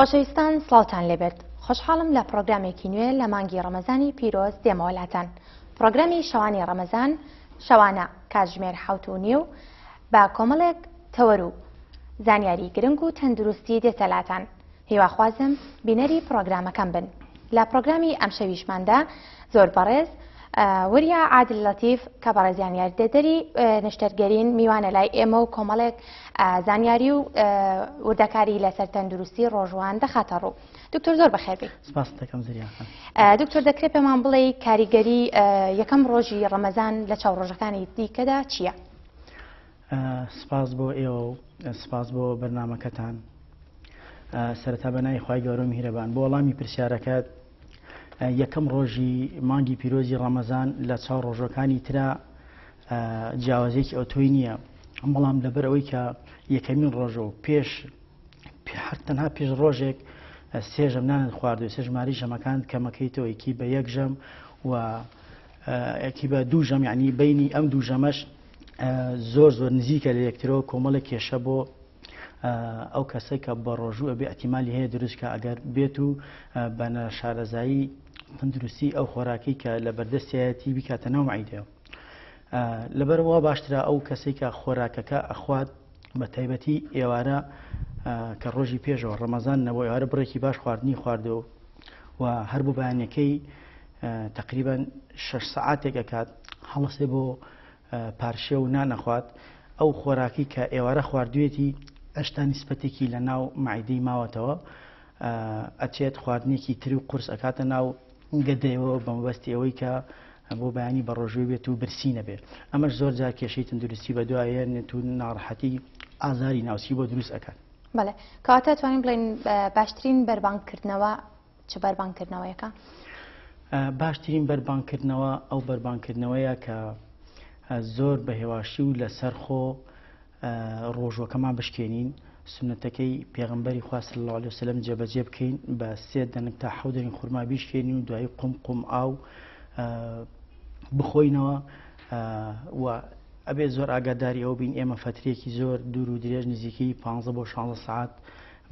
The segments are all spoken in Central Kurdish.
خۆشەویستان سڵاوتان لێبێت خۆشحاڵم لە پرۆگرامێکی نوێ لە مانگی ڕەمەزانی پیرۆز دێمەوەلاتان پرۆگرامی شەوانی ڕەمەزان شەوانە کاتژمێر حوت و نیو بە کۆمەڵێک تەوەر و زانیاری گرنگ و تەندروستی دێتەلاتان هیواخوازم بینەری پڕۆگرامەکەم بن لە پڕۆگرامی ئەمشەویشماندا زۆر بەڕێز وریا عادل لەتیف کە بەڕێزیان یاریدەدەری نشتەرگەرین میوانە لای ئێمە و کۆمەڵێک زانیاری و وردەکاری لەسەر تەندروستی ڕۆژوان دەخاتە ڕوو دکتۆر زۆر بەخێبی دکتۆر دەکرێت پێمان بڵێ کاریگەری یەکەم ڕۆژی ڕەمەزان لە چاو ڕۆژەکانی دیکەدا چییە؟ سپاس بۆ ئێوە و سپاس بۆ بەرنامەکەتان سەرەتا بە ناوی خوای گەورە میهرەبان بۆ وەڵامی پرسیارەکەت یەکەم ڕۆژی مانگی پیرۆزی ڕەمەزان لە چاو ڕۆژەکانی ترا جیاوازێکی ئەوتۆی نییە بەڵام لەبەر ئەوەی کە یەکەمین ڕۆژ و پێش هەر تەنها پێش ڕۆژێک سێ ژەم نانت خواردو سێ ژماری ژەمەکان کەمەکەیتەوەیکی بە یەک ژەم و ئەکی بە دوو ژەم یعنی بینی ئەم دوو ژەمەش زۆر زۆر نزیکە لە یەکترەوە کۆمەڵە کێشە بۆ ئەو کەسە کە بە ڕۆژوو ئەبێ ئەتیمالی هەیە دروستکە ئەگەر بێت و بە نەشارەزایی تەندروستی ئەو خۆراکی کە لە بەردەستایەتی بکاتە ناو عیدەوە لەبەرەوە باشترە ئەو کەسێک کە خۆراکەکە ئەخوات بە تایبەتی ئێوارە کە ڕۆژی پێشەوە ڕەمەزان نەبوو ئێوارە بڕێکی باش خواردنی خواردەوە و هەر بۆ بەیانەکەی تقریبان 6 سعاتێک ئەکات هەڵسێ بۆ پارشێو و نان ئەخوات، ئەو خۆراکی کە ئێوارە خواردویەتی ئەشتا نیسبەتێکی لە ناو مەعیدەی ماوەتەوە ئەچێت خواردنێکی تری و قورس ئەکاتە ناو گەدەیەوە بە مەبەستی ئەوەی کە بۆ بەیانی بە ڕۆژوی بێت و برسی نەبێ ئەمەش زۆر جار کێشەی تەندروستی بەدوایە نێت و ناڕحەتی ئازاری ناوسی بۆ دروست ئەکات بەڵێ کاتە توانین بڵێن باشترین بەربانگکردنەوە چ بەربانگکردنەوەیەکە؟ باشترین بەربانگکردنەوە ئەو بەربانگکردنەوەیە کە زۆر بە هێواشی و لەسەر خۆ ڕۆژوەکەمان بشکێنین سنتەکەی پێغمبەری خواست لە لەسلم جێبەجێ بکەین بە سێ دەنگ تا حەودرین خورما بیشکێنین و دوایی قوم قوم ئاو بخۆینەوە و ئەبێ زۆر ئاگاداری ئەو بین ئێمە فترێکی زۆر دوور و درێژ نزیکەی 15 بۆ 16 ساعت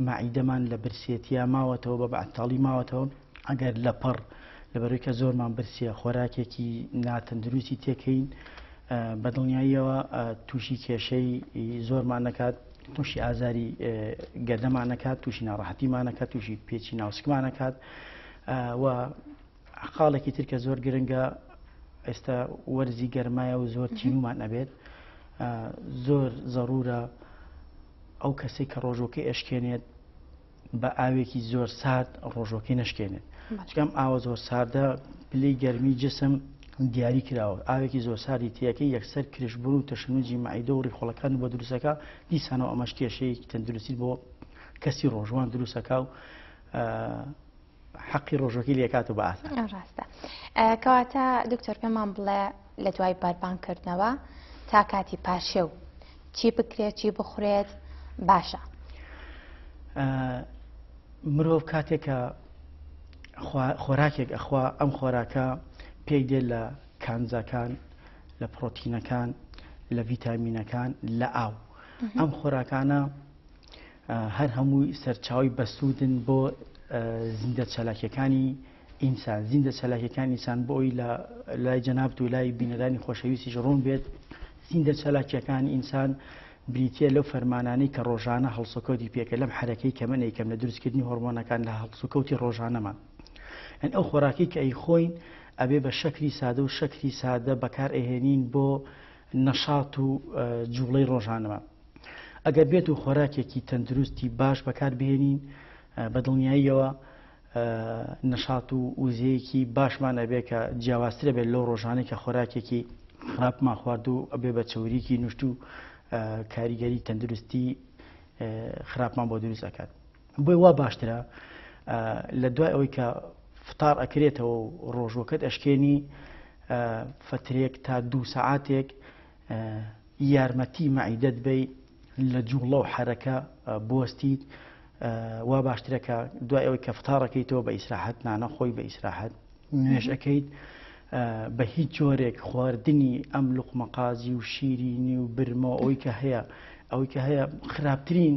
مەعیدەمان لە برسێتیا ماوەتەوە بە بەعتاڵی ماوەتەوە ئەگەر لەپەڕ لەبەرەوەی کە زۆرمان برسیە خۆراکێکی ناتەندروستی تێکەین بە دڵنیاییەوە تووشی کێشەی زۆرمان نەکات تووشی ئازاری گەدەمانەکات تووشی ناڕەحەتیمانەکات تووشی پێچی ناوسکمانەکات و خاڵێکی ترکە زۆر گرنگە ئێستا وەرزی گەرمایە و زۆر تینومان ئەبێت زۆر زەڕورە ئەو کەسەی کە ڕۆژوەکەی ئەشکێنێت بە ئاوێکی زۆر سارد ڕۆژۆکەی نشکێنێت چکەم ئاوە زۆر ساردە پلی گەرمی جسم دیاری کراوە ئاوێکی زۆر ساری تیەکە یەکسەر کرشبوون و تەشنوجی معیدە و ڕیخۆڵەکان بۆ دروستەکە دیسانەوە ئەمەش کێشەیەکی تەندروستی بۆ کەسی ڕۆژوان دروستەکە و حەقی ڕۆژوەکی لەکات و بە ئاسان ڕاستە کەواتە دکتۆر پێمان بڵێ لە دوای بەربانکردنەوە تا کاتی پاشێ و چی بکرێت چی بخورێت باشە مرۆڤ کاتێکە خۆراکێک ئەخوا ئەم خۆراکە پێی دێت لە کانزاکان لە پرۆتینەکان لە ڤیتامینەکان لە ئاو ئەم خۆراکانە هەر هەمووی سەرچاوی بەسوودن بۆ زیندە چالاکیەکانی ئینسان زیندە چالاکیەکان ئینسان بۆی لە لای جەنابت و لای بینەرانی خۆشەویستیش ڕوون بێت زیندە چالاکیەکان ئینسان بریتە لەو فەرمانانەی کە ڕۆژانە هەڵسۆکەوتی پێکە لەم حرەکەی کە من ئەیکەم لە دروستکردنی هۆرمۆنەکان لە هەڵسوکەوتی ڕۆژانەمان ئەن ئەو خۆراکی کە ئەی خۆین ئەبێ بە شەکری سادە و شەکری سادە بەکار ئەهێنین بۆ نەشات و جوڵەی ڕۆژانەوە ئەگەر بێت و خۆراکێکی تەندروستی باش بەکاربهێنین بە دڵنیاییەوە نەشات و وزەیەکی باشمان ئەبێ کە جیاوازترە بێت لەو ڕۆژانەی کە خۆراکێکی خراپمان خوارد و ئەبێ بە چوریکی نوشت و کاریگەری تەندروستی خراپمان بۆ دروست ئەکات بۆی وا باشترە لە دوای ئەوەی کە فتار ئەکرێتەوە و ڕۆژوەکەت ئەشکێنی فترێک تا دوو سعاتێک یارمەتی مەعیدەت بەی لە جوڵە و حەرەکە بوەستیت وا باشترە کە دوای ئەوەی کە فتاڕەکەیتەوە بە ئیسراحەت نانە خۆی بە ئیسراحەت نوێش ئەەکەیت بە هیچ جۆرێک خواردنی ئەم لوقمەقازی و شیرینی و برمەوە ئەوی کە هەیە ئەوی کە هەیە خراپترین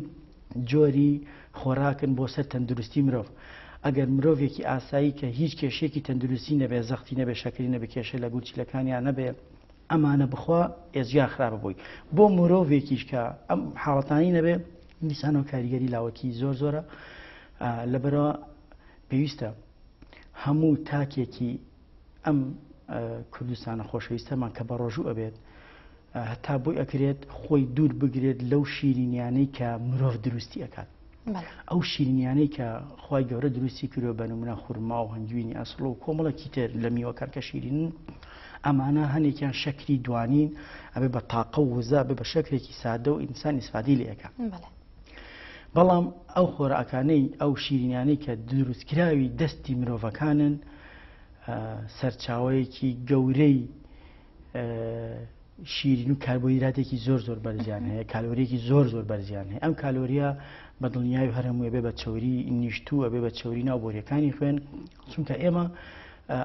جۆری خۆراکن بۆ سەر تەندروستی مرۆڤ ئەگەر مرۆڤێکی ئاسایی کە هیچ کێشێکی تەندروستی نەبێ زەختی نەبێ شەکری نەبێ کێشە لە گونچیلەکانیان نەبێ ئەمانە بخوا ئێجگار خراپە بۆی. بۆ مرۆڤێکیش کە ئەم حاڵەتانەی نەبێ دیسانەوە کاریگەری لاوەکی زۆر زۆرە لەبەرەوە پێویستە هەموو تاکێکی ئەم کوردستانە خۆشەویستەمان کە بە ڕۆژوو ئەبێت هەتا بۆی ئەکرێت خۆی دوور بگرێت لەو شیرینیانەی کە مرۆڤ دروستی ئەکات ئەو شیرینیانەی کە خی گەورە دروستی کردو بە نمونە خورما و هەنگوینی ئەسڵ و کۆمەڵێکی تر لە میوەکان کە شیرین ئەمانە هەنێکیان شەکری دوانین ئەبێ بە تاقە و وزە بە بە شەکرێکی سادە و ئینسان ئیسفادی لەکە بەڵام ئەو خۆراکانەی ئەو شیرینیانەی کە دروستکراوی دەستی مرۆڤەکانن سەرچاوەیەکی گەورەی شیرین و کاربۆیراتێکی زۆر زۆر بەرزیان هەیە کالۆریەکی زۆر زۆر بەرزیان هەیە ئەم کالۆریە بە دڵنیای و هەرمووە بێ بە چوری نیشتووە بێ بە چوری ناو بۆریەکانی خوێن چونکە ئێمە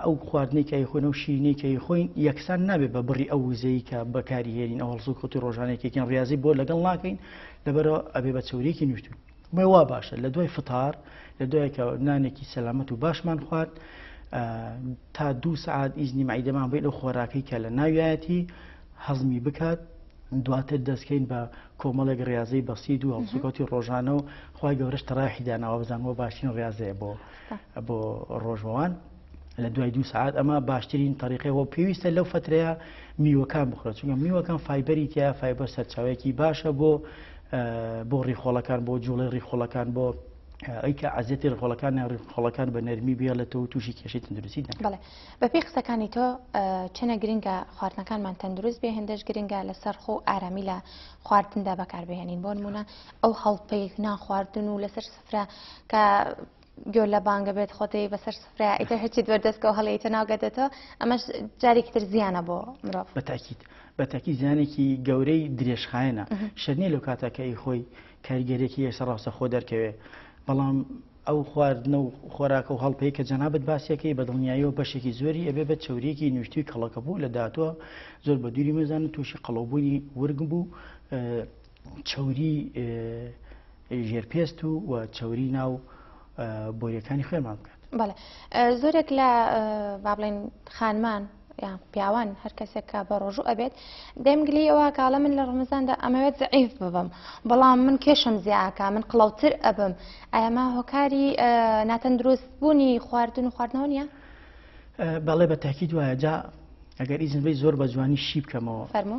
ئەو خواردنێکی خۆن و شیرینێکی خۆین یەکسان نابێت بە بڕی ئەو وزەی کە بەکاری هێنین ئەو هەڵسو کەوتی ڕۆژانێکێکیان ڕاضی بۆ لەگەڵ ناکەین لەبەرەوە ئەبێ بە چورێکی نوشتون بۆیە وا باشە لە دوای فتار لە دوای کە نانێکی سەلامەت و باشمان خوارد تا دوو سعات ئیزنی مەعیدەمان بین ئەو خۆراکەی کە لە ناویایەتی هەزمی بکات دواتر دەستکەین بە کۆمەڵێک ڕاضی بەسیید و هەڵسوکەوتی ڕۆژانە و خی گەورەش تەڕای حیدانەوە بزانەوە باشترین ڕاضەیە بۆ بۆ ڕۆژەوان لە دوای دو سعات ئەمە باشترین تەریقی وە پێویستە لەو فترەیە میوەکان بخۆێت چونکە میوەکان فیبەری تیا فیبەر سەرچاوێکی باشە بۆ بۆ ڕیخۆڵەکان بۆ جوڵی ڕیخۆڵەکان بۆ ئەیکە عزیەتی ڕخۆڵەکان ڕخۆڵەکان بە نەرمی بێ لە تۆ تووشی کێشی تەندروستی نەڵێ بەپی قسەکانی تۆ چەنە گرنگە خواردنەکانمان تەندروست بێ هێندەش گرنگە لەسەر خۆ ئارامی لە خواردندا بەکاربهێنین بۆ نمونە ئەو هەڵپەی ناخواردن و لەسەر سفرە کە گۆ لە بانگە بێت خۆ دێی بەسەر سفرەیە ئیتر هەرچیت وەردەستکەوە هەڵێیتە ناو گەدەتەوە ئەمەش جارێکی تر زیانە بۆ مرۆڤ بە تاکید بە تاکی زیانێکی گەورەی درێژخایەنە شەرنی لەو کاتەکەی خۆی کاریگەرێکی یەسە ڕاستە خۆ دەرکەوێ بەڵام ئەو خواردنە و خۆراکە و هەڵپەی کە جەنابەت باسیەکەی بە دڵنیاییەوە بەشێکی زۆری ئەبێ بە چوریەکی نوشتوی کەڵەکە بوو لە داهاتوە زۆر بە دووری مەزانن تووشی قەڵەوبوونی ورگ بوو چەوری ژێرپێست و و چەوری ناو بۆریەکانی خوێمان بکات بەڵێ زۆرێک لە با بڵێن خانمان یان پیاوان هەر کەسێک کە بە ڕۆژوو ئەبێت دەمگلی ئەوە کاڵە من لە ڕمەزاندا ئەمەوێت زعیف ببم بەڵام من کێشم زیاکە من قڵەوتر ئەبم ئەمە هۆکاری ناتەندروست بوونی خواردن و خواردنەوە نیە بەڵێ بە تاکی دوایە جا ئەگەر ئیزن بی زۆر بە جوانی شی بکەمەوە فەرمو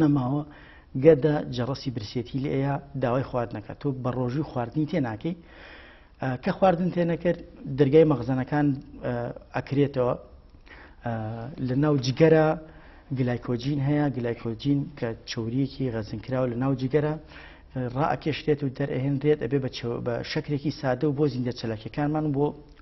نەماوە گەدە جەڕەسی برسێتی لێ ئەیا داوای خواردنەکە تۆ بە ڕۆژوی خواردنی تێ ناکەی کە خواردن تێ نەکرد دەرگای مەغزەنەکان ئەکرێتەوە لە ناو جگەرە گلایکۆجین هەیە گلایکۆجین کە چوریەکی غەزنکراوە لە ناو جگەرە ڕائکێشرێت و دەرئهێنرێت ئەبێ بە شکرێکی سادە و بۆ زیندە چەلەکەکانمان بۆ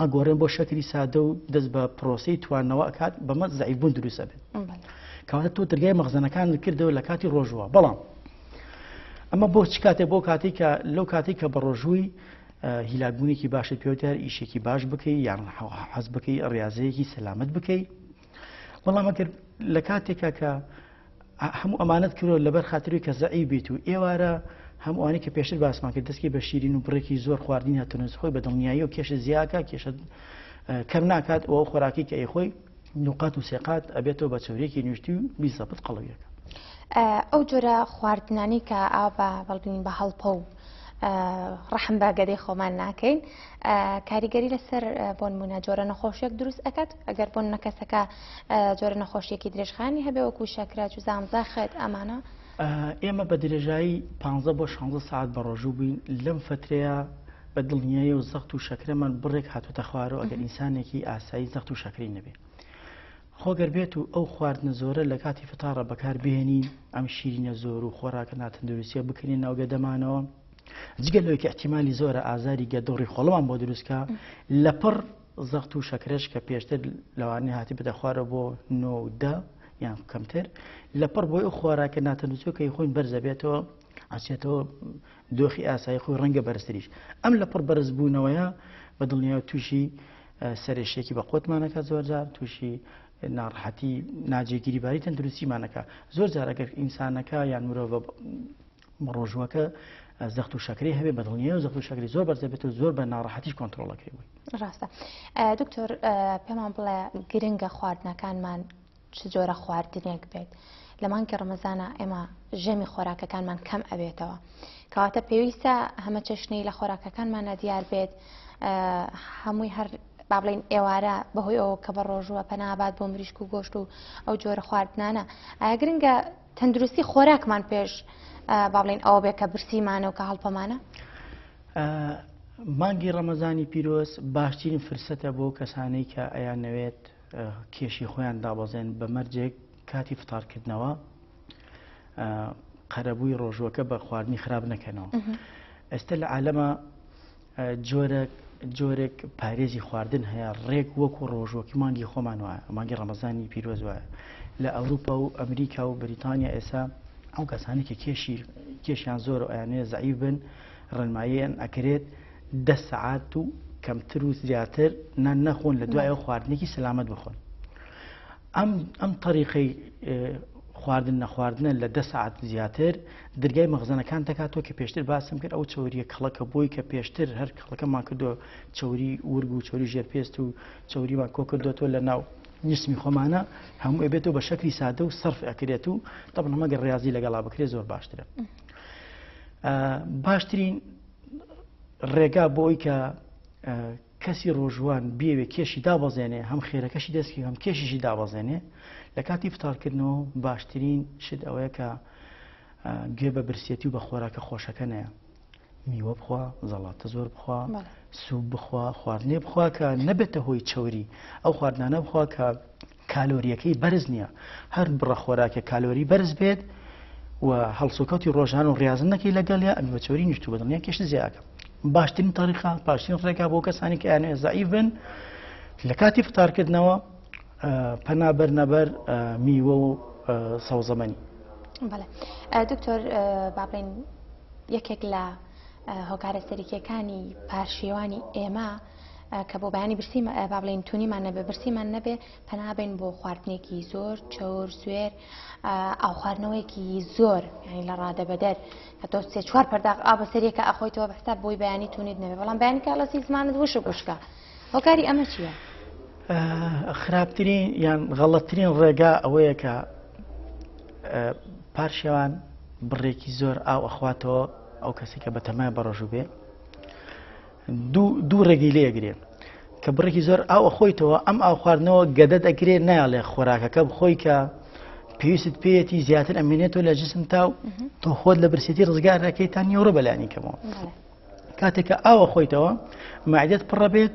ئەگۆڕێن بۆ شەکری سادە و دەست بە پرۆسی توانەوە ئەکات بەمە زعیبوون دروستە بێت کەواتە تۆ درگای مەخزەنەکان کردەوە لە کاتی ڕۆژوە بەڵام ئەمە بۆ چ کاتێک بۆ کاتی کە لەو کاتی کە بە ڕۆژووی هیلاگونێکی باشی پێوتار ئیشێکی باش بکەی یان حەز بکەی ڕاضەیەکی سەلامت بکەی بەڵام ئەگەر لە کاتێکا کە هەموو ئەمانەت کرۆ لەبەر خاتری کە زەعی بیت و ئێوارە هەمووانی کە پێشتر باسمان کرد دەستی بە شیرین و بڕێکی زۆر خواردنی هەتونس خۆی بە دڵنیایی و کێشە زیاکە کێشە کەم ناکات ئەو خۆراکی کە ئەی خۆی نوقات و سێقات ئەبێتەوە بە چورێکی نوشتی و بیزەبت قەڵەویەکە ئەو جۆرە خواردنانی کە ئا بە بەڵبین بە هەڵپە و ڕحم بە گەدەی خۆمان ناکەین کاریگەری لەسەر بۆن مونە جۆرە نەخۆشیێک دروست ئەکات ئەگەر بۆ نمە کەسەکە جۆرە نەخۆشیەکی درێژخانی هەبێ وەکو شەکرە جوزام زەخت ئەمانە. ئێمە بە درێژایی پانزە بۆ شانزە سەعات بەڕۆژوو بووین لەم فەترەیە بە دڵنیایی و زەخت و شەکرەمان بڕێک هاتوتە خوارەوە ئەگەر ئینسانێکی ئاسایی زەخت و شەکری نەبێ خۆگەر بێت و ئەو خواردنە زۆرە لە کاتی فتاڕە بەکار بێنین ئەم شیرینە زۆر و خۆراکە ناتەندروستە بکرێن ناو گەدەمانەوە جگە لەوەیکە احتیممالی زۆرە ئازاری گەدۆڕی خۆڵمان بۆ دروستکە لەپڕ زەخت و شەکرەش کە پێشتر لەوانەیە هاتبێتە خوارەوە بۆ نۆ و دە یان کەمتر لەپڕ بۆی ئەو خۆراکە ناتەندوستەکەی خۆین بەرزەبێتەوە ئەچێتەوە دۆخی ئاسایی خۆی ڕەنگە بەرزتریش ئەم لەپڕ بەرزبوونەوەیە بە دڵنیاوە تووشی سەرێشێکی بە قوتمانەکە زۆرجار تووشی ناڕحەتی ناجێگیری باری تەندروستیمانەکە زۆر جارەگەر ئینسانەکە یان مرۆڤ مڕۆژووەکە زەخت و شەکری هەبێ بە دڵنیای و زەخت و شەکری زۆر بەرزە بێت و زۆر بە ناڕەحەتیش کۆنتترۆلەکەی بووی ڕاستە دکتۆر پێمان بڵێ گرنگە خواردنەکانمان چ جۆرە خواردنێک بێت لە مانکی ڕەمەزانە ئێمە ژەمی خۆراکەکانمان کەم ئەبێتەوە کەواتە پێویستە هەمە چەشنەی لە خۆراکەکانمانە دیار بێت هەمووی هەر با بڵین ئێوارە بەهۆی ئەوە کە بە ڕۆژووە پەنابات بۆ مریشک و گۆشت و ئەو جۆرە خواردنانە ئاگرنگە تەندروستی خۆراکمان پێش با بڵێن ئەوە بێ کە برسیمانە و کە هەڵپەمانە؟ مانگی ڕەمەزانی پیرۆز باشترین فرسەتە بۆ کەسانەی کە ئەیانەوێت کێشی خۆیان دابەزێن بە مەرجێک کاتی فتارکردنەوە قەرەبووی ڕۆژوەکە بە خواردنی خراپ نەکەنەوە ئێستا لە عالەمە جۆرەک جۆرێک پارێزی خواردن هەیە ڕێک وەکو ڕۆژوەکی مانگی خۆمان وایە مانگی ڕەمەزانی پیرۆز وایە لە ئەوروپا و ئەمریکا و بریتانیا ئێسا ئەو کەسانی کە کێشی کێشیان زۆر و ئەیانێ زعی بن ڕێنماییان ئەکرێت دە سەعات و کەمتر و زیاتر نان نەخۆن لە دوایەوە خواردنێکی سەلامت بخۆن ئەم تەریقەی خواردن نەخواردنە لە دە سعات زیاتر درگای مەغزەنەکان دەکاتەوە کە پێشتر باسم کرد ئەو چوریە کەڵەکە بۆی کە پێشتر هەر کەڵەکەمان کردو چوری ورگ و چوری ژێرپێست و چوریمان کۆ کردوەوە لە ناو نیسمی خۆمانە هەموو ئەبێتەوە بە شەکری سادە و سرف ئەکرێت و دەبنەمەگە ڕاضی لەگەڵا بکرێت زۆر باشترە باشترین ڕێگا بۆی کە کەسی ڕۆژووان بیەوێ کێشی دابەزێنێ هەم خێرەکەشی دەستی هەم کێشیشی دابەزێنێ لە کاتی فتارکردنەوە باشترین شت ئەوەیە کە گوێ بە برسێتی و بە خۆراکە خۆشەکە نەیە میوە بخوا زەڵاتە زۆر بخوا سوب بخوا خواردنێ بخوا کە نەبێتە هۆی چوری ئەو خواردانە بخوا کە کالۆرییەکەی بەرز نییە، هەر بڕە خۆراکێک کالۆری بەرز بێت و هەڵسوکەوتی ڕۆژانە و ڕیازت نەکەی لەگەڵیا ئەبی بە چەوری نیشتوو بە دڵنیای کێشت زیاد ئەکا. باشترین تەریقە، باشترین ڕێگا بۆ کەسانی کە ئەیانەوێت زەعیف بن لە کاتی فطارکردنەوە پەنا بەرنە بەر میوە و سەوزەمەنی. بەڵێ دکتۆر با بڵێین یەکێک لە هۆکارە سەرکیەکانی پارشێوانی ئێمە کە بۆ بەیانی برسی با بڵین تونیمان نەبێ برسیمان نەبێ پەنابین بۆ خواردنێکی زۆر چور سوێر ئاو خواردنەوەیەکی زۆر ینی لە ڕادە بەدەر کە تۆ سێ چوار پەرداق ئا بەسەرێکە ئەخۆیتەوە بەستا بۆی بەیانی تونیت نەبێ بەڵام بەیانی کاڵەسی زمانت وشە گوشکە هۆکاری ئەمە چییە؟ خراپترین یان غەڵەترین ڕێگا ئەوەیە کە پارشێوان بڕێکی زۆر ئاو ئەخواتەوە ئەو کەسی کە بەتەمای بەڕژوو بێ دوو ڕێگەی لێگرێن کە بڕێکی زۆر ئاوە خۆیتەوە ئەم ئاو خواردنەوە گەدە دەگرێت نایڵێ خۆراکەکە خۆی کە پێویست پێەتی زیاتر ئەمێنێتەوە لە جسم تا و تۆ خۆت لە برسێتی ڕزگار دەکەیتان نیوەڕە بەلانی کەمەوە کاتێکە ئاوە خۆیتەوە مادێت پڕە بێت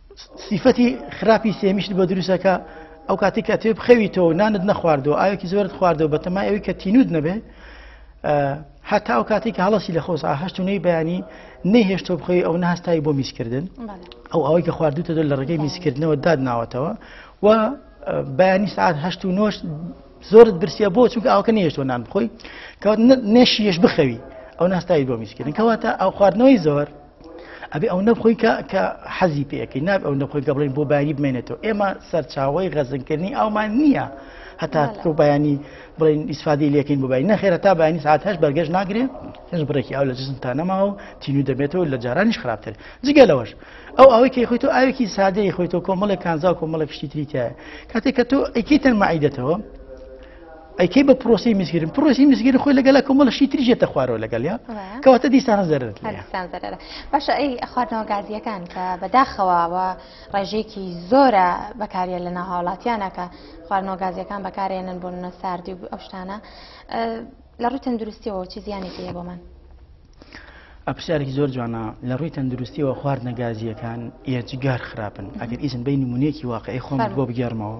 سیفەتی خراپی سێمیشت بۆ دروستە کە ئەو کاتی کە تێ بخەویتەوە نانت نەخواردەوە ئاوێکی زۆرت خواردەوە بە تەمای ئەوی کە تینوت نەبێ هەتا ئەو کاتێک کە هەڵەسی لە خۆز ئاهشتونەی بەیانی نەهێشتۆ بخۆی ئەو نهستایی بۆ میسکردن ئەو ئەوەی کە خواردوتە دەر لە ڕێگەی میسکردنەوە داد ناوەتەوە و بەیانی سعات هەشت و نۆش زۆرت برسیە بۆ چونکە ئەوکە نێشتۆ نان بخۆی کەوت نێشیش بخەوی ئەو ناستایی بۆ میسکردن کەواتە ئەو خواردنەوەی زۆر ئەبێ ئەو نەبخۆی کە کە حەزی پێەکەی ناب ئەو نەخۆی گە بڵین بۆ بانی بمێنێتەوە ئێمە سەرچاوی غەزنکردنی ئەومان نییە هەتا تۆ بەیانی بڵین ئیسفادی لەکەین بۆبای نەخێرە تا بەینی ساعت هەش بەرگەش ناگرێت هەش بڕێکی ئەو لە جزمتا نەما و تینوی دەبێتەوە لە جارانیش خراپتر جگە لەوەش ئەو ئەوەی کە خۆی تۆ ئاوێکی سادەی خۆی تۆ کۆمەڵێک کانزا و کۆمەڵێک شتی تریتایە کاتێک کە تۆ ئەیکیتەن معیدەتەوە ئەی کەی بە پرۆسی میزگیرن پرۆسی میزگیری خۆی لەگەلا کۆمەڵ شی تری ژێتە خوارەوە لەگەڵیا کەواتە دیسان زەرت باشە ئەی خواردنەوە گازیەکان کە بەداخەوەوە ڕێژێکی زۆرە بەکاریە لە ناهاوڵاتیانەکە خواردنەوە گازیەکان بەکارێنن بۆ نە ساردی و ئەو شتانە لە ڕووی تەندروستیەوە چی زیانێکی هەیە بۆمان ئەپسیارێکی زۆر جوانە لە ڕووی تەندروستیەوە خوارد نەگازیەکان ئێجگار خراپن ئەگەر ئیزن بین نمونونێکی واقعی خۆم بۆ بگێڕمەوە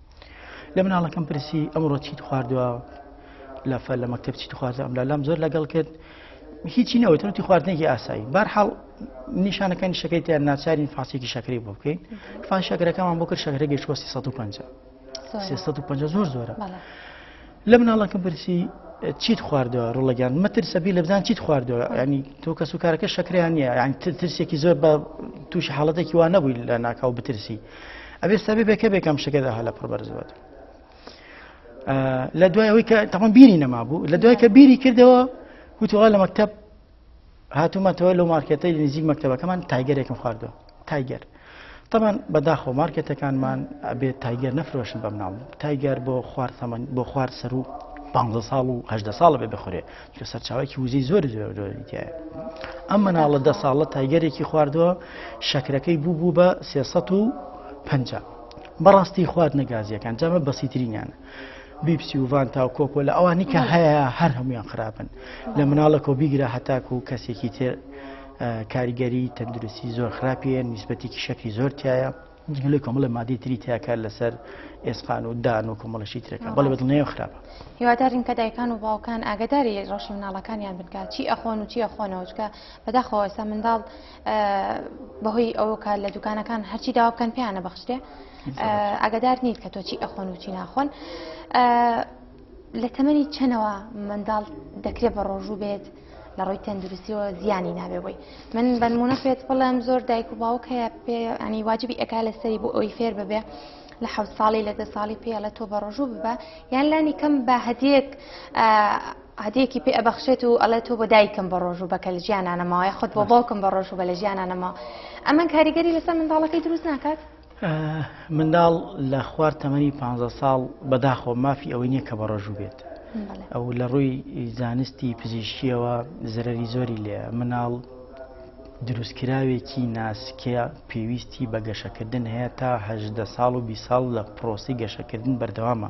لە مناڵەکەم پرسی ئەمڕۆ چیت خواردووە لەفە لە مەکتب چیت خواردە ئەملا لەم زۆر لەگەڵ کرد هیچی نەوە تەوتی خواردنێکی ئاسایی بارحاڵ نیشانەکانی شەکەی تیان ناچارین فاسێکی شەکری بۆ بکەین فان شەکرەکەمان بۆ کرد شەکرە گەشتوە 350 350 زۆر زۆرە. لە مناڵەکە برسی چیت خواردەوە ڕڵگەیان مەترسە بی لە بزان چیت خواردەوە ینی تۆ کەس و کارەکە شکریان نییە یان ترسێکی زۆر بە تووشی حاڵەتێکی وا نەبووی لە ناکاو بترسی ئەبێ سەبێ بێکە بێکم شەکەدا هەلە پڕبەرزوەت لە دوای ئەوەی کە تەمان بیری نەمابوو لە دوای کە بیری کردەوە وتوە لە مەکتب هاتوومەتەوە لەو مارکێتەی لە نزیک مەکتتەبەکەمان تایگەرێکم خواردووە تایگەر تەمان بەداخۆ مارکێتەکانمان ئەبێت تایگەر نەفرۆشن بەم ناوم تایگەر بۆ خوارد تەمەن بۆ خوارد سەر و پ ساڵ و هەدە ساڵ بێ بخورێ چکە سەرچاوێکی وزەی زۆر زۆر زۆریتیە ئەم مناڵە دە ساڵە تایگەرێکی خواردووە شەکرەکەی بوو بوو بە سێسە و پ بەڕاستی خوارد نەگازیەکان جامە بەسیترینیان بیبسی و ڤان تا و کۆکۆ لە ئەوانی کە هەیە هەر هەمویان خراپن لە مناڵەکە و بیگرە هەتاک و کەسێکی تر کاریگەری تەندروستی زۆر خراپیە نیسبەتێکی شەکری زۆر تایە جگلەی کۆمەڵە مادی تری تیاکار لەسەر ئێسقان و دان و کۆمەڵەشی ترەکە بەڵێ بەدڵنیێ خراپە هیوادارین کە دایکان و باوکان ئاگداری ڕۆشی مناڵەکانیان بنکات چی ئەخۆن و چی ئەخۆنەوەچکە بەداخەوەسا منداڵ بەهۆی ئەوە کار لە دوکانەکان هەرچی داوا بکەن پێیانە بەخشتێ ئاگدار نیت کە تۆ چی ئەخۆن و چی ناخۆن لە تەمەنی چەنەوە منداڵ دەکرێت بە ڕۆژوو بێت لە ڕووی تەندروستیەوە زیانی نابێەوەی من بەنمونە پێت بڵێم زۆر دایک و باوک هەیە پێ ئەنی واجبی ئەکا لە سەری بۆ ئەوی فێر ببێ لە حە ساڵی لە دە ساڵی پێڵە تۆ بە ڕۆژوو ببە یان لانی کەم بە هەدیەک عادیەکی پێ ئەبەخشێت و ئەڵێ تۆ بە دایکم بە ڕۆژ و بەکە لە ژیانانەمەوە یا خۆت بۆ باوکم بە ڕۆژ و بە لە ژیانانەمەوە ئەمەن کاریگەری لەسەر منداڵەکەی دروست ناکات منداڵ لە خوار تەمەنی 15 ساڵ بەداخۆ مافی ئەوەی نییە کە بە ڕۆژوو بێت ئەو لە ڕووی زانستی پزیشکیەوە زرەری زۆری لێ مناڵ دروستکراوێکی ناسکەیە پێویستی بە گەشەکردن هەیە تاهدە ساڵ و بی ساڵ لە پرۆسی گەشەکردن بەردەوامە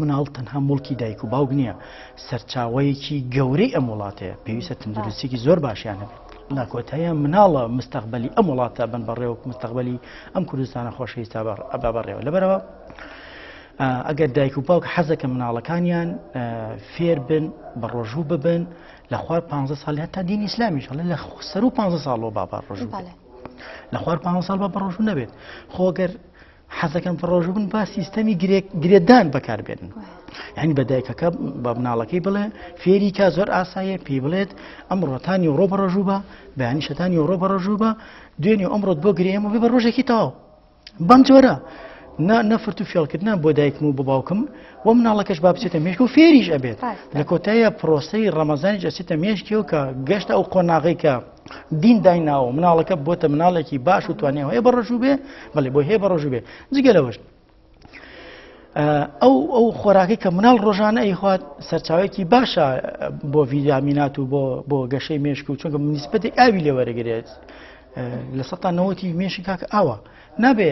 مناڵ تەنها موڵکی دایک و باوک نییە، سەرچاوەیەکی گەورەی ئەم وڵاتەیە، پێویستە تەندروستیەکی زۆر باشیان هەبێت. لە کۆتاییا مناڵە مستەقبەلی ئەم وڵاتە ئەبەن بەڕێوە، مستەقبەلی ئەم کوردستانە خۆشەویستە ئەبا بەڕێوە. لەبەرئەوە ئەگەر دایک و باوک حەزەکەن مناڵەکانیان فێر بن، بەڕۆژوو ببن، لە خوار پ ساڵ هەتا دین ئیسلامیش هەڵێ لە سەر و پ ساڵەوە بابا ڕۆژوو. لە خوار پ ساڵ بە بەڕۆژوو نەبێت خۆگەر حەزەکەم پڕۆژە بن با سیستەمی گرێدان بەکاربێنن هەنی بە دایکەکە بە مناڵەکەی بڵێ فێریکە زۆر ئاسایە پێی بڵێت ئەم ڕۆتانی ڕۆ بەڕۆژوو بە بەیانی شەتانی ڕۆ بەڕۆژوو بە دوێنێ ئەم ڕۆت بۆ گرێمە بێ بە ڕۆژێکی تاو بەم جۆرە نا نەفرت و فێڵکردنا بۆ دایکم و بۆ باوکم و مناڵەکەش با بچێتە مێشک و فێریش ئەبێت لە کۆتایە پرۆسی ڕەمەزانی جەسیتە مێشکی و کە گەشتە ئەو قۆناغی کە دین دای ناوە مناڵەکە بۆتە مناڵێکی باش و توانێ هەیە بە ڕژوو بێ بەڵێ بۆ هەیە بە ڕژوو بێ جگە لەوەش ئەو ئەو خۆراکی کە مناڵ ڕۆژانە ئەیخوات سەرچاوێکی باشە بۆ ڤیدامینات و بۆ بۆ گەشەی مێشک و چونکە منیسبەتی ئاوی لێ وەرەگرێت لە سەتا نەوەتی مێشی کاکە ئاوە نابێ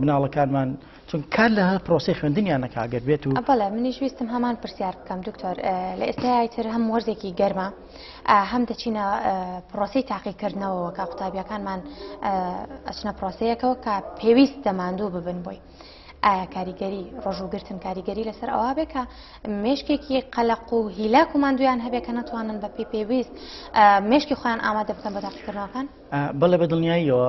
مناڵەکانمان چونکە کار لەهەر پرۆسەی خوێندنیان نەکا ئەگەر بێت و بەڵێ منیش ویستم هەمان پرسیار بکەم دکتۆر لە ئێستای تر هەم وەرزێکی گەرمە هەم دەچینە پرۆسی تاقیکردنەوەەوە کا قوتابیەکانمان ئەچنە پرۆسەیەکەوە کە پێویست دەماندوو ببن بۆی. ئایا کاریگەری ڕۆژووگرتن کاریگەری لەسەر ئەوە بێ کە مشکێکی قەلق و هیلاک و مادویان هەبێ کە ناتوانن بە پێ پێویست مشکی خۆیان ئامادە بکەن بە تاقیکردنەوەکان بەڵێ بە دڵنیاییەوە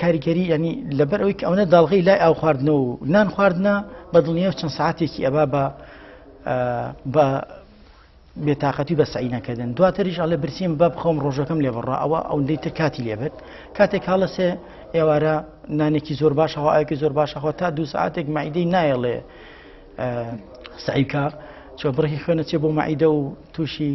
کاریگەری ینی لەبەر ئەوی کە ئەوە داڵغی لای ئاو خواردنەوە و نان خواردنە بە دڵنیە و چەند ساعتێکی ئەبا بە بە بێتاقەتی بە سعی نەکردن دواتریش ئەڵێ برسیم بە بخۆم ڕۆژەکەم لێ بڕە ئەوە ئەوەندەی تر کاتی لێبێت کاتێک هاڵەسێ ئێوارە نانێکی زۆر باش هەواکی زۆر باشەخۆ تا دو ساعتێک مایدەی نایڵێ سعیکە چۆ بڕی خوێنە چێ بۆ مەعیدە و تووشی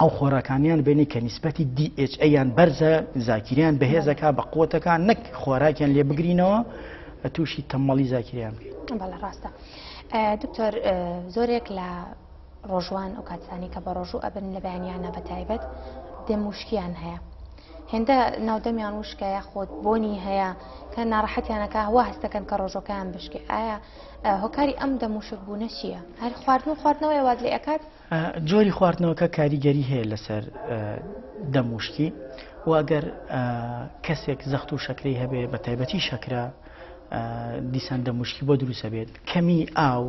ئەو خۆراکانەیان بێنی کە نیسبەتی DHA یان بەرزە زاکیریان بەهێزەکە بە قوتەکان نەک خۆراکیان لێ بگرینەوە تووشی تەمەڵی زاکیریان بکەیت بەڵە ڕاستە دکتۆر زۆرێک لە ڕۆژوان ئەو کاتسانی کە بە ڕۆژوو ئەبن لە بەیانیانە بە تایبەت دێ مشکیان هەیە هێندە ناودەمیان وشکایە خۆت بۆنی هەیە کە ناڕەحەتیانەکە هەوا هەستەکەن کە ڕۆژەکەیان بشکێ ئایا هۆکاری ئەم دەموشک بوونە چییە هەر خواردن و خواردنەوەی وات لێ ئەکات جۆری خواردنەوەکە کاریگەری هەیە لەسەر دەموشکی و ئەگەر کەسێک زەخت و شەکری هەبێ بە تایبەتی شەکرە دیسان دەموشکی بۆ دروستە بێت کەمی ئاو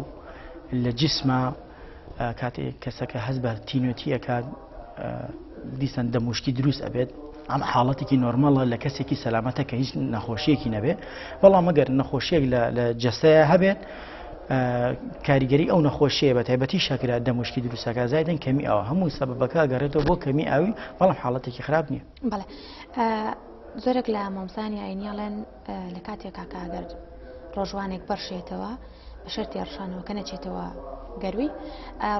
لە جسمە کاتێک کەسەکە هەز بە تینۆتیەکە دیسان دەموشکی دروست ئەبێت ئەم حاڵەتێکی نۆرمەڵە لە کەسێکی سەلامەتە کە هیچ نەخۆشیەکی نەبێ بەڵام مەگەر نەخۆشیێک لە جەستەیە هەبێت کاریگەری ئەو نەخۆشیە بە تایبەتی شەکرە دەموشکی دروستەکە زایدن کەمی ئەوە هەموو سەبەکە گەڕێتەوە بۆ کەمی ئاوی بەڵام حاڵەتێکی خراپ نییە بڵێ زۆرێک لە مامزانی ئاینیڵێن لە کاتێک کاکەگەر ڕۆژوانێک بەرشێتەوە بە شەرتی ڕشانەوە کە نەچێتەوە گەروی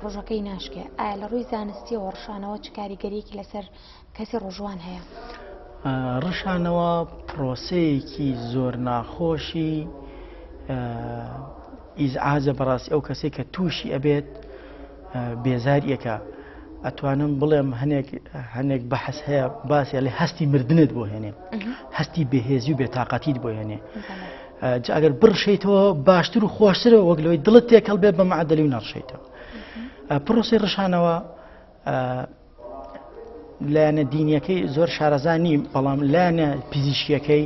ڕۆژەکەی ناشکێ ئایا لە ڕووی زانستی و ڕشانەوە چ کاریگەریەکی لەسەر کەسی ڕۆژوان هەیە. ڕشانەوە پرۆسەیەکی زۆر ناخۆشی ئیزعاجە بەڕاستی ئەو کەسێک کە تووشی ئەبێت بێزاریەکە ئەتوانم بڵێم هەنێک هەنێک بەحس هەیە باسە لە هەستی مردنت بۆ هێنێ هەستی بەهێزی و بێتاقەتیت بۆ هێنێ ئەگەر بڕشیتەوە باشتر و خۆشترە وەک لەوەی دڵت تێکەڵ بێت بە معدلی و نەڕشیتەوە پرۆسی ڕشانەوە لایەنە دینیەکەی زۆر شارەزا نیم بەڵام لایەنە پزیشکیەکەی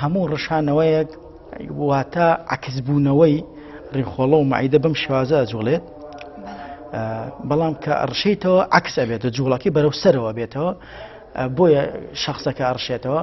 هەموو ڕشانەوەیەک واتە عکسبوونەوەی ڕیخۆڵە و معیدە بەم شێوازە جوڵێت بەڵام کە ئەڕشیتەوە عکس ئەبێت جوڵەکەی بەرەو سەرەوە بێتەوە بۆیە شخصەکە ئەڕشێتەوە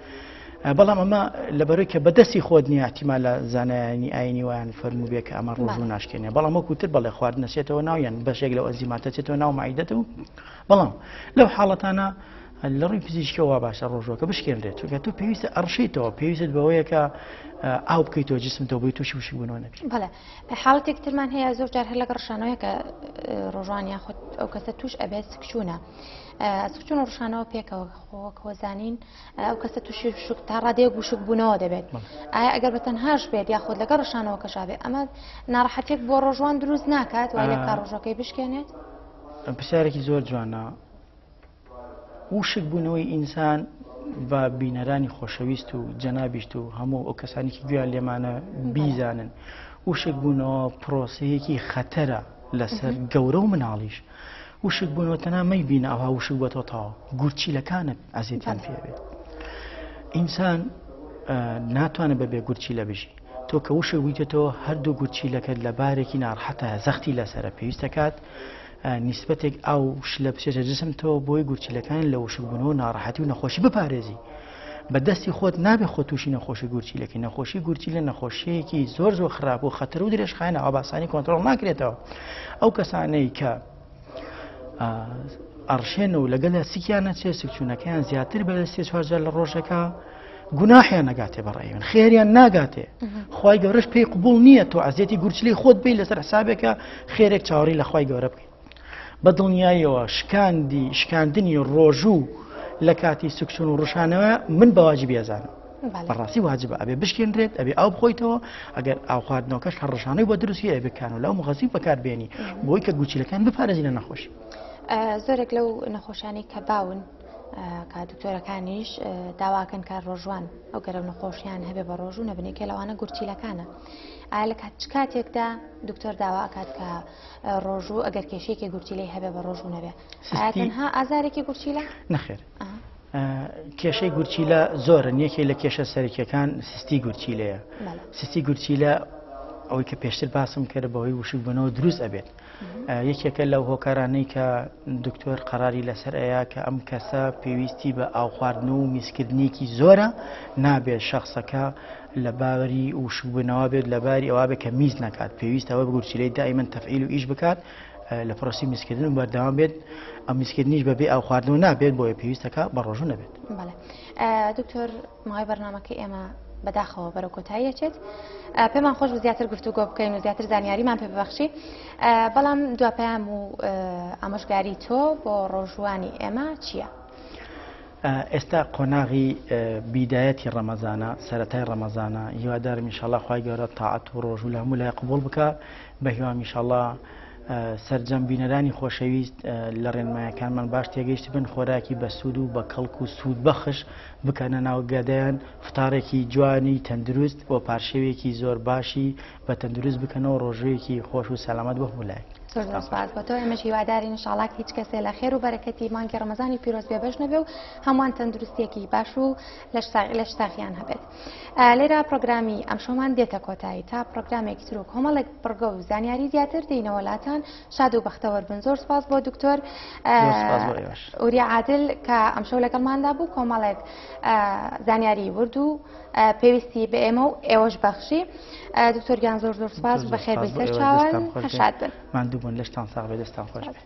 بەڵام ئەمە لەبەرەوەی کە بەدەستی خۆت نیە تیما لە زانایانی ئاینی وان فەرمو بێ کە ئەمە ڕۆژ و ناشکێنێ بەڵام وەکوتر بەڵێ خوارد نەچێتەوە ناویان بەشێک لەو ئەزیماتەچێتەوە ناو مایدەت و بەڵام لەو حاڵەتانە لە ڕووی پزیشکەوە باشە ڕۆژۆکە بشکێنرێت چونکە تو پێویستە ئەڕشیتەوە پێویست بەوەیەکە ئاو بکەیتەوە جسمتەوە بۆی تووشی وشک بوونەوە نەبی بەڵێ حاڵەتێک ترمان هەیە زۆر جار هەر لەگە ڕشانەوەی کە ڕۆژوان یاخود ئەو کەسە توش ئەبێت سکچوونە سکچون ڕشانەوە پێکەوە خۆکۆزانین و ئەو کەسە تووشی شک تا ڕادەیەک وشک بوونەوە دەبێت ئایا ئەگەر بە تەنهاش بێت یاخود لەگە ڕشانەوە کەشابێ ئەمە ناڕەحەتێک بۆ ڕۆژوان دروست ناکات وای لە کار ڕۆژەکەی بشکێنێت پرسیارێکی زۆر جوانە وشک بوونەوەی ئینسان بە بینەرانی خۆشەویست و جەنابیشت و هەموو ئەو کەسانێکی گویا لێمانە بیزانن وشک بوونەوە پرۆسەیەکی خەتەرە لەسەر گەورە و مناڵیش وشک بوونەوە تەنها مەی بینە ئەوها وشک بۆتەوە تاوە گورچیلەکانت ئازیتیان پێبێت ئینسان ناتوانە بەبێ گورچی لە بژی تۆ کە وشە ویتێتەوە هەردوو گورچیلەکەت لە بارێکی ناڕحەتە زەختی لەسرە پێویستەکات نیسبەتێک ئاو شلە بچێتە جسمتەوە بۆی گورچیلەکان لە وشکبوونەوە ناڕەحەتی و نەخۆشی بپارێزی بە دەستی خۆت نابێ خۆ تووشی نەخۆشی گورچیلەکەی نەخۆشی گورچیلە نەخۆشیەکی زۆر زۆر خراپ و خەتەر و درێژخایەنە ئاباسانی کۆنتترۆل ناکرێتەوە ئەو کەسانەی کە ئەڕشێن و لەگەلە سکیان نەچێ سکچوونەکەیان زیاتر بە سێ چوارجار لە ڕۆژەکە گوناحیان نەگاتێ بەڕێوێن خێریان ناگاتێ خی گەورەش پێی قوبول نییە تۆ عزیێتی گورچلی خۆت بی لەسەر حسابێکە خێرێک چاوەڕی لە خی گەورە بکەیت بە دڵنیایەوە شکاندی شکاندنی ڕۆژوو لە کاتی سکچون و ڕشانەوە من بەواجبی ئەزانم بەڕاستی واجب ئەبێ بشکێنرێت ئەبێ ئاو بخۆیتەوە ئەگەر ئاو خواردنەوەکەش هەر ڕشانەی بۆ دروستی ئەبکان و لەو مغەزی بەکاربیێنی بۆی کە گوچیلەکان بپارێزی لە نەخۆش زۆرێک لەو نەخۆشانی کە باون کا دکتۆرەکانیش داواکەن کار ڕۆژوان ئەو گەرە نەخۆشیان هەبێ بە ڕۆژوو نەبنێکی لەوانە گورچیلەکانە ئایا لە کات چ کاتێکدا دکتۆر داوا ئەکات کە ڕۆژوو ئەگەر کێشێکی گورچیلەی هەبێ بە ڕۆژوو نەبێ تەنها ئازارێکی گورچیلە نەخێر کێشەی گورچیلە زۆرە نیەکێ لە کێشە سەرکیەکان سستی گورچیلەیە سستی گورچیلە ئەوەی کە پێشتر باسم کرد بەهۆی وشک بنەوە دروست ئەبێت یەکێکە لەو هۆکارانەی کە دکتۆر قەراری لەسەر ئەیە کە ئەم کەسە پێویستی بە ئاو خواردن و میسکردنیکی زۆرە نابێت شخصەکە لەباری وشکبوونەوە بێت لەباری ئەوە بێت کە میز نکات پێویست ئەوە گورچیلەی دائیمەن تەفعیل و ئیش بکات لە پرۆسی میزکردن و بەردەوام بێت ئەم میزکردنیش بەبێ ئەو خواردنەوە نابێت بۆیە پێویستەکە بە ڕۆژوو نەبێت دکتۆر ماوەی بەرنمەکە ئێمە بەداخەوە بەرە کۆتاییەچێت پێمان خۆش زیاتر گفتوگۆ بکەین و زیاتر زانیاریمان پێ ببخشی بەڵام دواپیام و ئامۆژگاری تۆ بۆ ڕۆژوانی ئێمە چییە؟ ئێستا قۆناغی بیدایەتی ڕەمەزانە سەرەتای ڕەمەزانە هیوادارم ئینشاڵا خوای گەورە تاعەت و ڕۆژوو لە هەموو لای قبول بکە بە هیوام ئینشاڵا سرجەم بینەرانی خۆشەویست لە ڕێنمایەکانمان باش تێگەیشت بن خۆراکی بە سوود و بە کەڵک و سوود بەخش بکەنە ناوگەدەیان فتارێکی جوانی تەندروست و پارشێوێکی زۆر باشی بە تەندروست بکەنەوە ڕۆژوویەکی خۆش و سەلامەت بۆ هەمولایەک سپاس بۆ تۆ ئێمەش هیوادارین انشاءاللە هیچ کەسێ لە خێر و بەرەکەتی مانگی ڕەمەزانی پیرۆز بێ بەش نەبێ و هەمووان تەندروستیەکی باش و لەش ساغیان هەبێت لێرا پرۆگرامی ئەمشۆمان دێتە کۆتایی تا پرۆگرامێکی تر و کۆمەڵێک پڕگە و زانیاری زیاتر دینەوەلاتان شاد و بەختەوەر بن زۆر سپاس بۆ دکتۆر ئوریا عادل کە ئەمشەو لەگەڵماندا بوو کۆمەڵێک زانیاری ورد و پێویستی بە ئێمە و ئێوەش بەخشی دکتۆر گیان زۆر زۆر سپاس و بەخێر بێت سەر چاوان دەستان خۆش بێت. هەشاد بن ماندوو بوون لەشتان ساغ بێت دەستان خۆش بێت.